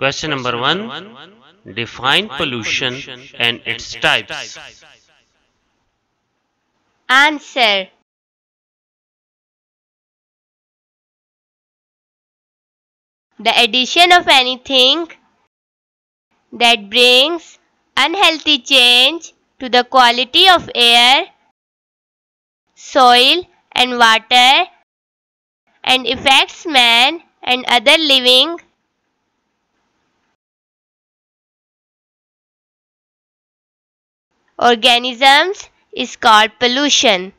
Question number one. Define pollution and its types. Answer. The addition of anything that brings unhealthy change to the quality of air, soil and water and affects man and other living organisms is called pollution.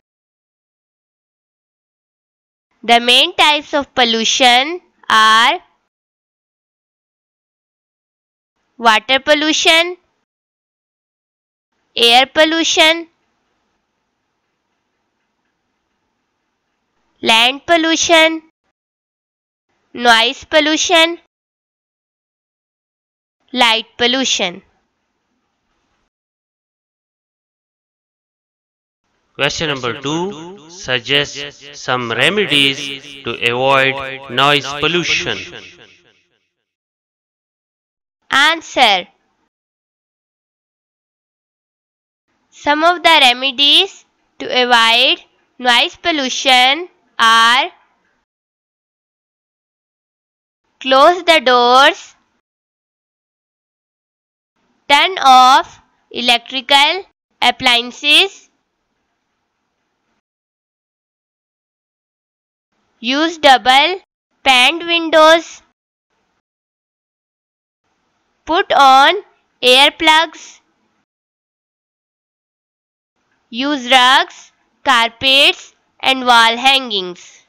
The main types of pollution are water pollution, air pollution, land pollution, noise pollution, light pollution. Question number two. Suggest some remedies to avoid noise pollution. Answer. Some of the remedies to avoid noise pollution are Close the doors, turn off electrical appliances, use double paned windows, put on air plugs. use rugs, carpets and wall hangings.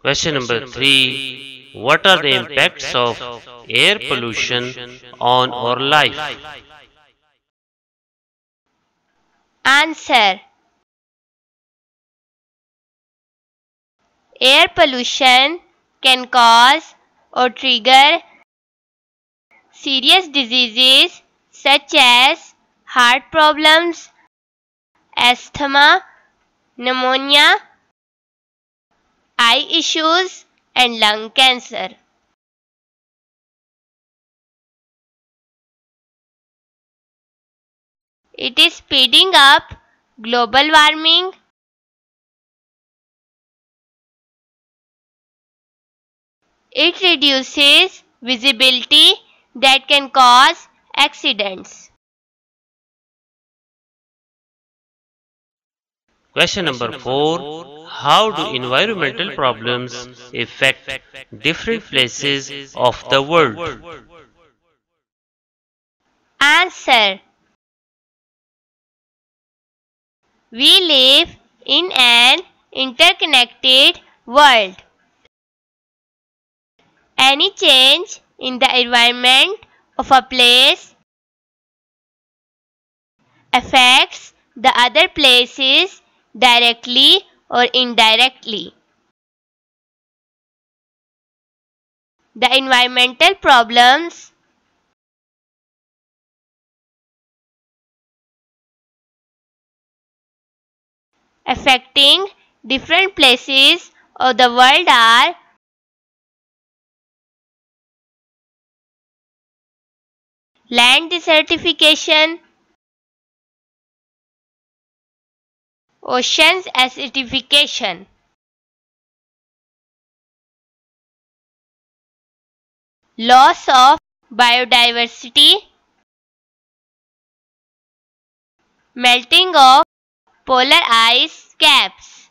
Question number three. What are the impacts of air pollution on our life? Answer. Air pollution can cause or trigger serious diseases such as heart problems, asthma, pneumonia, eye issues and lung cancer. It is speeding up global warming It reduces visibility that can cause accidents. Question number four. How do environmental problems affect different places of the world? Answer. We live in an interconnected world. Any change in the environment of a place affects the other places directly or indirectly. The environmental problems affecting different places of the world are land desertification, oceans acidification, loss of biodiversity, melting of polar ice caps,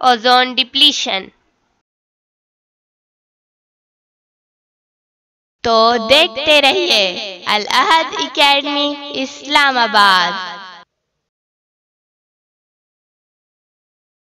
ozone depletion. तो देखते रहिए अल अहद academy Islamabad.